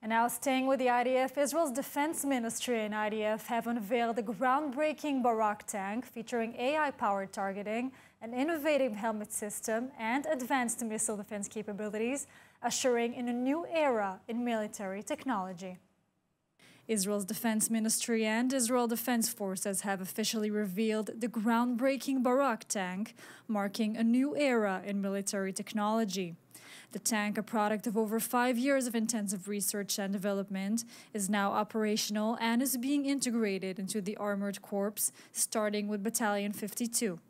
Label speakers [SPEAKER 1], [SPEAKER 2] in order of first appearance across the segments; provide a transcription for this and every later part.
[SPEAKER 1] And now staying with the IDF, Israel's Defense Ministry and IDF have unveiled a groundbreaking Barak tank featuring AI-powered targeting, an innovative helmet system, and advanced missile defense capabilities, ushering in a new era in military technology. Israel's Defense Ministry and Israel Defense Forces have officially revealed the groundbreaking Barak tank, marking a new era in military technology. The tank, a product of over five years of intensive research and development, is now operational and is being integrated into the Armored Corps, starting with Battalion 52.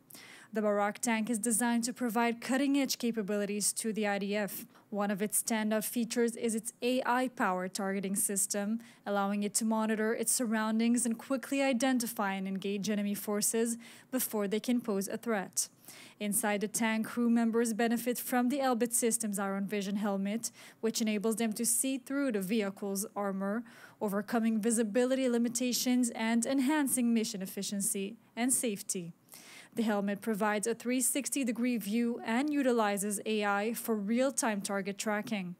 [SPEAKER 1] The Barak tank is designed to provide cutting edge capabilities to the IDF. One of its standout features is its AI powered targeting system, allowing it to monitor its surroundings and quickly identify and engage enemy forces before they can pose a threat. Inside the tank, crew members benefit from the Elbit Systems Iron Vision helmet, which enables them to see through the vehicle's armor, overcoming visibility limitations and enhancing mission efficiency and safety. The helmet provides a 360 degree view and utilizes AI for real time target tracking.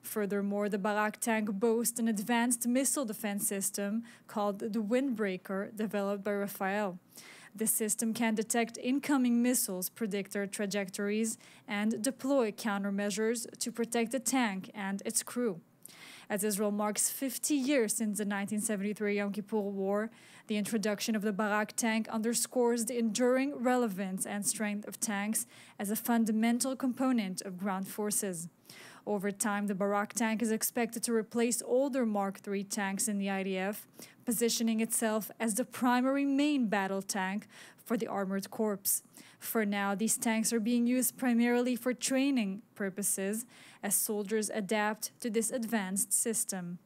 [SPEAKER 1] Furthermore, the Barak tank boasts an advanced missile defense system called the Windbreaker, developed by Rafael. The system can detect incoming missiles, predict their trajectories, and deploy countermeasures to protect the tank and its crew. As Israel marks 50 years since the 1973 Yom Kippur War, the introduction of the Barak tank underscores the enduring relevance and strength of tanks as a fundamental component of ground forces. Over time, the Barak tank is expected to replace older Mark III tanks in the IDF, positioning itself as the primary main battle tank for the Armored Corps. For now, these tanks are being used primarily for training purposes as soldiers adapt to this advanced system.